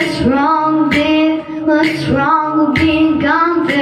What's wrong, babe? What's wrong with being gone, babe?